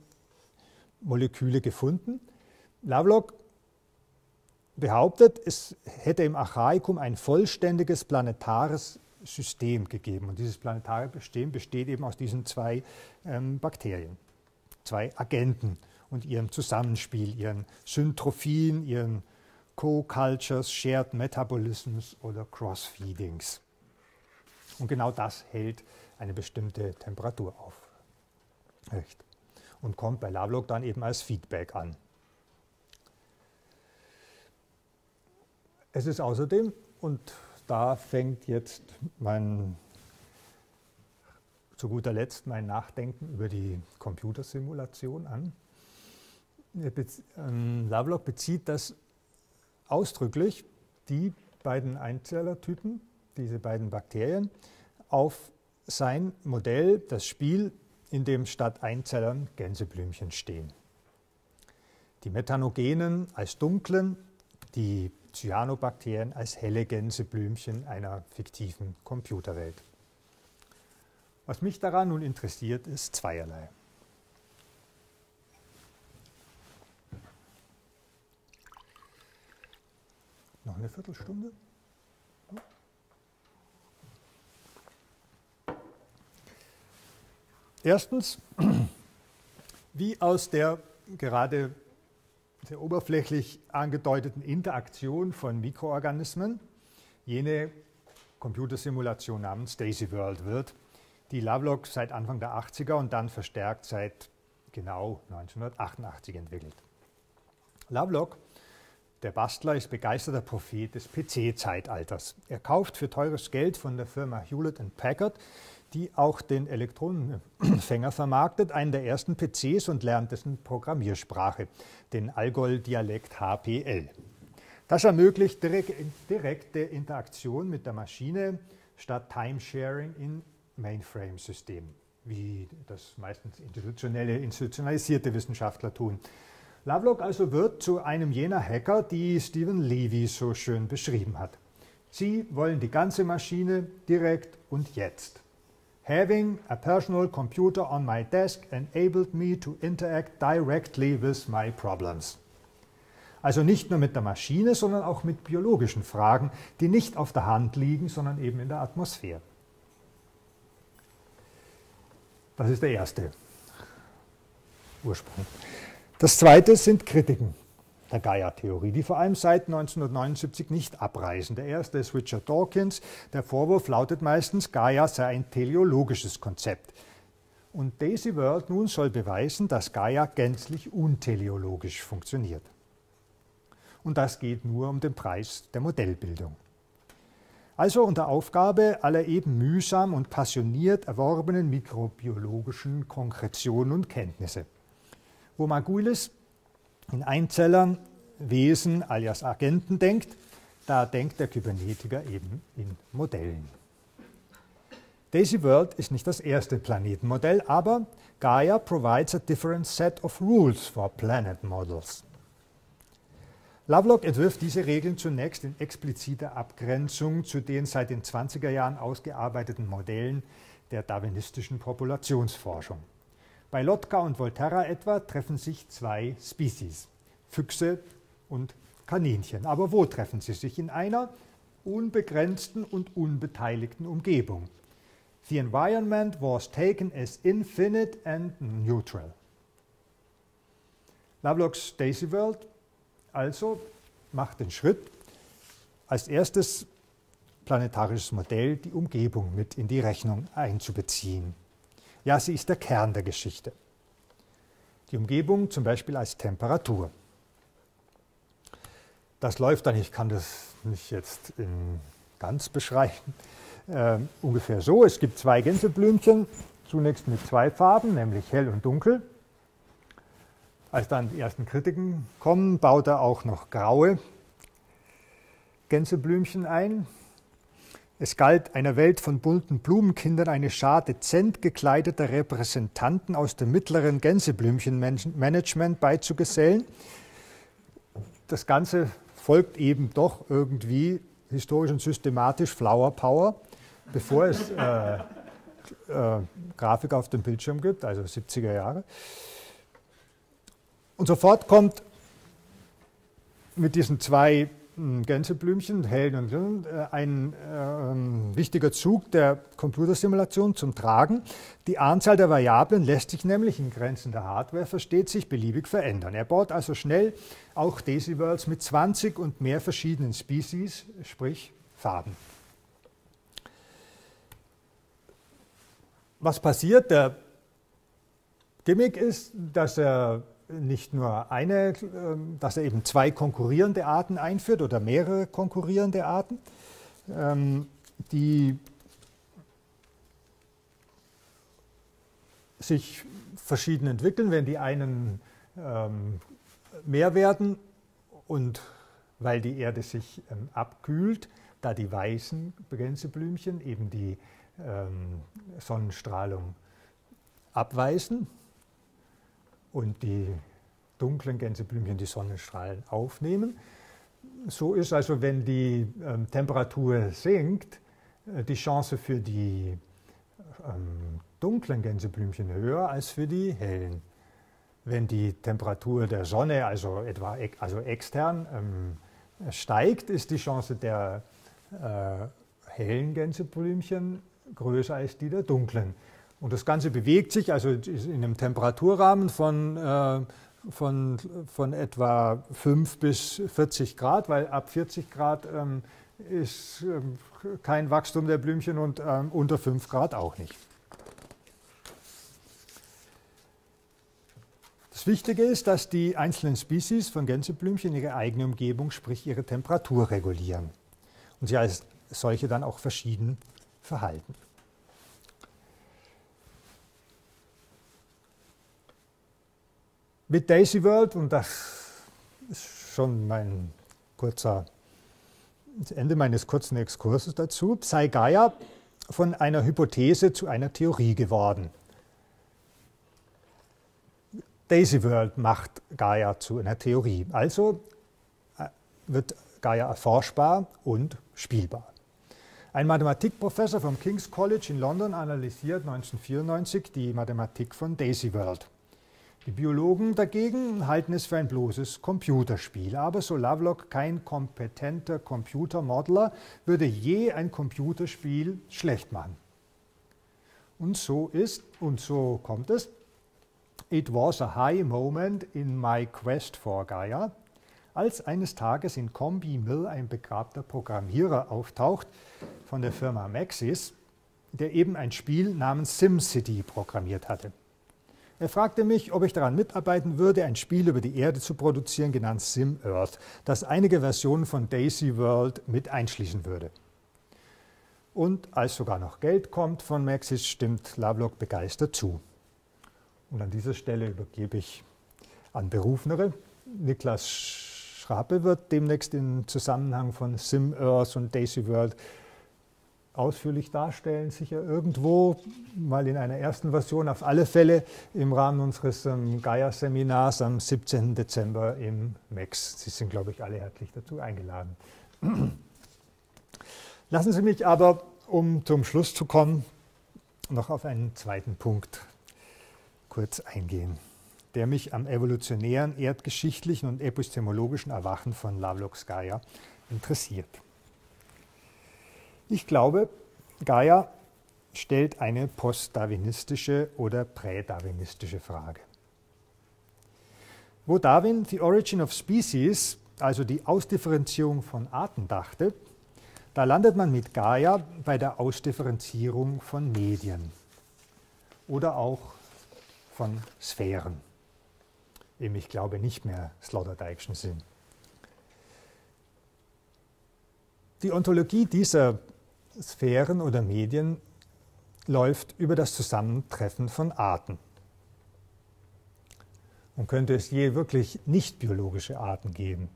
Moleküle gefunden. Lovelock behauptet, es hätte im Archaikum ein vollständiges planetares System gegeben. Und dieses planetare System besteht eben aus diesen zwei ähm, Bakterien zwei Agenten und ihrem Zusammenspiel, ihren Syntrophien, ihren Co-Cultures, Shared Metabolisms oder Cross-Feedings. Und genau das hält eine bestimmte Temperatur aufrecht und kommt bei Lovelock dann eben als Feedback an. Es ist außerdem, und da fängt jetzt mein zu guter Letzt mein Nachdenken über die Computersimulation an. Ähm, Lovelock bezieht das ausdrücklich, die beiden Einzellertypen, diese beiden Bakterien, auf sein Modell, das Spiel, in dem statt Einzellern Gänseblümchen stehen. Die Methanogenen als dunklen, die Cyanobakterien als helle Gänseblümchen einer fiktiven Computerwelt. Was mich daran nun interessiert, ist zweierlei. Noch eine Viertelstunde? Erstens, wie aus der gerade sehr oberflächlich angedeuteten Interaktion von Mikroorganismen jene Computersimulation namens Daisy World wird, die Lovelock seit Anfang der 80er und dann verstärkt seit genau 1988 entwickelt. Lovelock, der Bastler, ist begeisterter Prophet des PC-Zeitalters. Er kauft für teures Geld von der Firma Hewlett Packard, die auch den Elektronenempfänger vermarktet, einen der ersten PCs und lernt dessen Programmiersprache, den Algol-Dialekt HPL. Das ermöglicht direkte Interaktion mit der Maschine statt Timesharing in Mainframe-System, wie das meistens institutionelle, institutionalisierte Wissenschaftler tun. Lovelock also wird zu einem jener Hacker, die Stephen Levy so schön beschrieben hat. Sie wollen die ganze Maschine direkt und jetzt. Having a personal computer on my desk enabled me to interact directly with my problems. Also nicht nur mit der Maschine, sondern auch mit biologischen Fragen, die nicht auf der Hand liegen, sondern eben in der Atmosphäre. Das ist der erste Ursprung. Das zweite sind Kritiken der Gaia-Theorie, die vor allem seit 1979 nicht abreißen. Der erste ist Richard Dawkins. Der Vorwurf lautet meistens, Gaia sei ein teleologisches Konzept. Und Daisy World nun soll beweisen, dass Gaia gänzlich unteleologisch funktioniert. Und das geht nur um den Preis der Modellbildung. Also unter Aufgabe aller eben mühsam und passioniert erworbenen mikrobiologischen Konkretionen und Kenntnisse. Wo Margulis in Einzellern, Wesen alias Agenten denkt, da denkt der Kybernetiker eben in Modellen. Daisy World ist nicht das erste Planetenmodell, aber Gaia provides a different set of rules for planet models. Lovelock entwirft diese Regeln zunächst in expliziter Abgrenzung zu den seit den 20er Jahren ausgearbeiteten Modellen der darwinistischen Populationsforschung. Bei Lotka und Volterra etwa treffen sich zwei Species, Füchse und Kaninchen. Aber wo treffen sie sich? In einer unbegrenzten und unbeteiligten Umgebung. The environment was taken as infinite and neutral. Lovelocks Daisy World also macht den Schritt, als erstes planetarisches Modell die Umgebung mit in die Rechnung einzubeziehen. Ja, sie ist der Kern der Geschichte. Die Umgebung zum Beispiel als Temperatur. Das läuft dann, ich kann das nicht jetzt ganz beschreiben, äh, ungefähr so. Es gibt zwei Gänseblümchen, zunächst mit zwei Farben, nämlich hell und dunkel. Als dann die ersten Kritiken kommen, baut er auch noch graue Gänseblümchen ein. Es galt einer Welt von bunten Blumenkindern eine Schar dezent gekleideter Repräsentanten aus dem mittleren Gänseblümchenmanagement beizugesellen. Das Ganze folgt eben doch irgendwie historisch und systematisch Flower Power, bevor es äh, äh, Grafik auf dem Bildschirm gibt, also 70er Jahre. Und sofort kommt mit diesen zwei Gänseblümchen, hell und grün, äh, ein äh, wichtiger Zug der Computersimulation zum Tragen. Die Anzahl der Variablen lässt sich nämlich in Grenzen der Hardware, versteht sich, beliebig verändern. Er baut also schnell auch Daisy Worlds mit 20 und mehr verschiedenen Species, sprich Farben. Was passiert? Der Gimmick ist, dass er nicht nur eine, ähm, dass er eben zwei konkurrierende Arten einführt oder mehrere konkurrierende Arten, ähm, die sich verschieden entwickeln, wenn die einen ähm, mehr werden und weil die Erde sich abkühlt, da die weißen Gänseblümchen eben die Sonnenstrahlung abweisen, und die dunklen Gänseblümchen die Sonnenstrahlen aufnehmen. So ist also, wenn die ähm, Temperatur sinkt, äh, die Chance für die ähm, dunklen Gänseblümchen höher als für die hellen. Wenn die Temperatur der Sonne, also etwa also extern, ähm, steigt, ist die Chance der äh, hellen Gänseblümchen größer als die der dunklen. Und das Ganze bewegt sich also in einem Temperaturrahmen von, äh, von, von etwa 5 bis 40 Grad, weil ab 40 Grad ähm, ist ähm, kein Wachstum der Blümchen und ähm, unter 5 Grad auch nicht. Das Wichtige ist, dass die einzelnen Species von Gänseblümchen ihre eigene Umgebung, sprich ihre Temperatur regulieren und sie als solche dann auch verschieden verhalten. Mit Daisy World, und das ist schon mein kurzer, das Ende meines kurzen Exkurses dazu, sei Gaia von einer Hypothese zu einer Theorie geworden. Daisy World macht Gaia zu einer Theorie. Also äh, wird Gaia erforschbar und spielbar. Ein Mathematikprofessor vom King's College in London analysiert 1994 die Mathematik von Daisy World. Die Biologen dagegen halten es für ein bloßes Computerspiel. Aber so Lovelock kein kompetenter Computermodeler, würde je ein Computerspiel schlecht machen. Und so ist, und so kommt es, It was a high moment in my quest for Gaia, als eines Tages in Combi Mill ein begabter Programmierer auftaucht von der Firma Maxis, der eben ein Spiel namens SimCity programmiert hatte. Er fragte mich, ob ich daran mitarbeiten würde, ein Spiel über die Erde zu produzieren, genannt Sim Earth, das einige Versionen von Daisy World mit einschließen würde. Und als sogar noch Geld kommt von Maxis, stimmt Lovelock begeistert zu. Und an dieser Stelle übergebe ich an Berufenere. Niklas Schrape wird demnächst im Zusammenhang von Sim Earth und Daisy World ausführlich darstellen, sicher irgendwo, mal in einer ersten Version, auf alle Fälle im Rahmen unseres ähm, Gaia-Seminars am 17. Dezember im MEX. Sie sind, glaube ich, alle herzlich dazu eingeladen. Lassen Sie mich aber, um zum Schluss zu kommen, noch auf einen zweiten Punkt kurz eingehen, der mich am evolutionären, erdgeschichtlichen und epistemologischen Erwachen von Lovelocks Gaia interessiert. Ich glaube, Gaia stellt eine postdarwinistische oder prädarwinistische Frage. Wo Darwin The Origin of Species, also die Ausdifferenzierung von Arten, dachte, da landet man mit Gaia bei der Ausdifferenzierung von Medien oder auch von Sphären, im ich glaube nicht mehr Sloterdijkschen Sinn. Die Ontologie dieser Sphären oder Medien läuft über das Zusammentreffen von Arten. Und könnte es je wirklich nicht biologische Arten geben.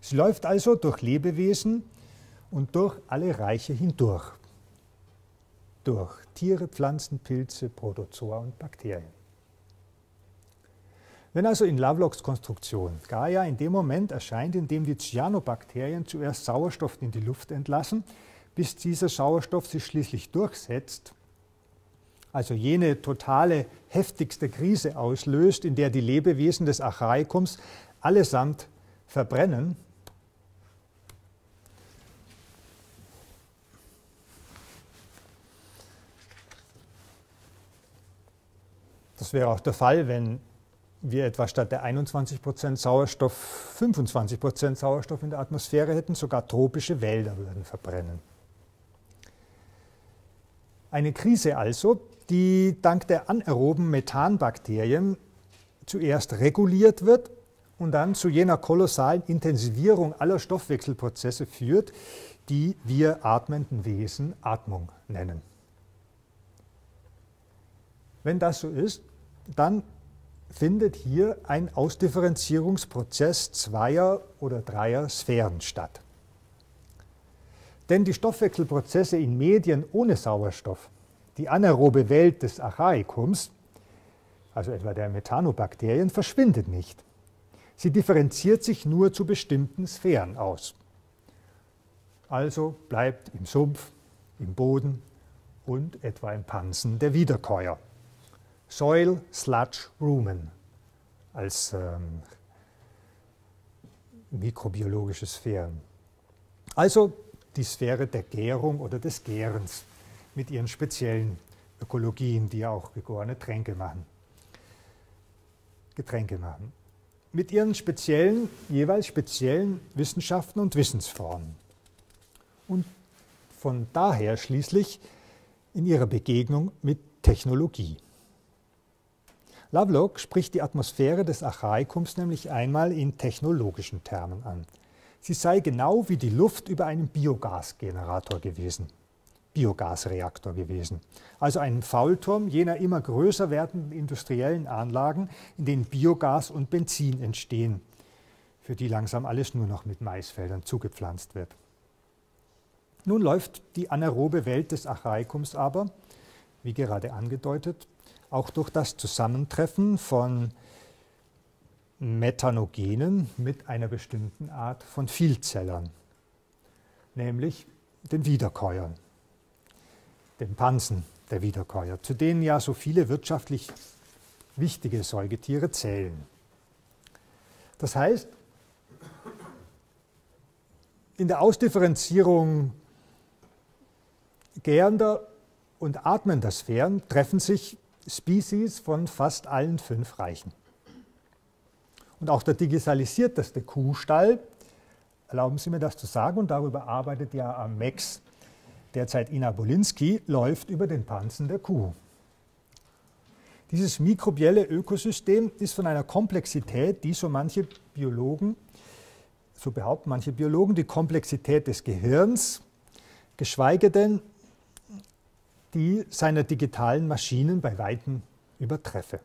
Sie läuft also durch Lebewesen und durch alle Reiche hindurch. Durch Tiere, Pflanzen, Pilze, Protozoa und Bakterien. Wenn also in Lovelocks Konstruktion Gaia in dem Moment erscheint, in dem die Cyanobakterien zuerst Sauerstoff in die Luft entlassen, bis dieser Sauerstoff sich schließlich durchsetzt, also jene totale, heftigste Krise auslöst, in der die Lebewesen des Archaikums allesamt verbrennen, Das wäre auch der Fall, wenn wir etwa statt der 21% Sauerstoff 25% Sauerstoff in der Atmosphäre hätten, sogar tropische Wälder würden verbrennen. Eine Krise also, die dank der anaeroben Methanbakterien zuerst reguliert wird und dann zu jener kolossalen Intensivierung aller Stoffwechselprozesse führt, die wir atmenden Wesen Atmung nennen. Wenn das so ist, dann findet hier ein Ausdifferenzierungsprozess zweier oder dreier Sphären statt. Denn die Stoffwechselprozesse in Medien ohne Sauerstoff, die anaerobe Welt des Archaikums, also etwa der Methanobakterien, verschwindet nicht. Sie differenziert sich nur zu bestimmten Sphären aus. Also bleibt im Sumpf, im Boden und etwa im Pansen der Wiederkäuer. Soil, Sludge, Rumen als ähm, mikrobiologische Sphären. Also die Sphäre der Gärung oder des Gärens mit ihren speziellen Ökologien, die ja auch gegorene Tränke machen. Getränke machen. Mit ihren speziellen, jeweils speziellen Wissenschaften und Wissensformen. Und von daher schließlich in ihrer Begegnung mit Technologie. Lovelock spricht die Atmosphäre des Archaikums nämlich einmal in technologischen Termen an. Sie sei genau wie die Luft über einen Biogasgenerator gewesen, Biogasreaktor gewesen, also einen Faulturm jener immer größer werdenden industriellen Anlagen, in denen Biogas und Benzin entstehen, für die langsam alles nur noch mit Maisfeldern zugepflanzt wird. Nun läuft die anaerobe Welt des Archaikums aber, wie gerade angedeutet, auch durch das Zusammentreffen von Methanogenen mit einer bestimmten Art von Vielzellern, nämlich den Wiederkäuern, den Pansen der Wiederkäuer, zu denen ja so viele wirtschaftlich wichtige Säugetiere zählen. Das heißt, in der Ausdifferenzierung gärender und atmender Sphären treffen sich Species von fast allen fünf Reichen. Und auch der digitalisierteste Kuhstall, erlauben Sie mir das zu sagen, und darüber arbeitet ja am MEX derzeit Ina Bolinski, läuft über den Panzen der Kuh. Dieses mikrobielle Ökosystem ist von einer Komplexität, die so manche Biologen, so behaupten manche Biologen, die Komplexität des Gehirns, geschweige denn die seiner digitalen Maschinen bei Weitem übertreffe.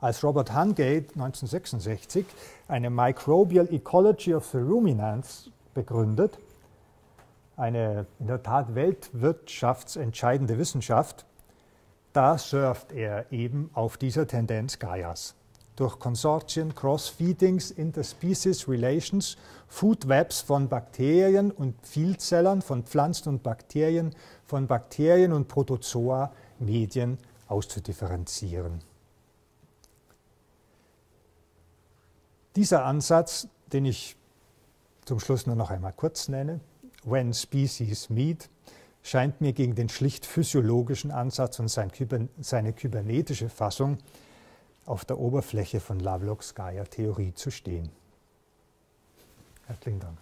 Als Robert Hungate 1966 eine Microbial Ecology of the Ruminants begründet, eine in der Tat weltwirtschaftsentscheidende Wissenschaft, da surft er eben auf dieser Tendenz Gaias. Durch Konsortien, Crossfeedings, Interspecies Relations, Food Webs von Bakterien und Vielzellern, von Pflanzen und Bakterien, von Bakterien und Protozoa, Medien auszudifferenzieren. Dieser Ansatz, den ich zum Schluss nur noch einmal kurz nenne, When Species Meet, scheint mir gegen den schlicht physiologischen Ansatz und seine kybernetische Fassung auf der Oberfläche von Lovelocks Gaia-Theorie zu stehen. Herzlichen Dank.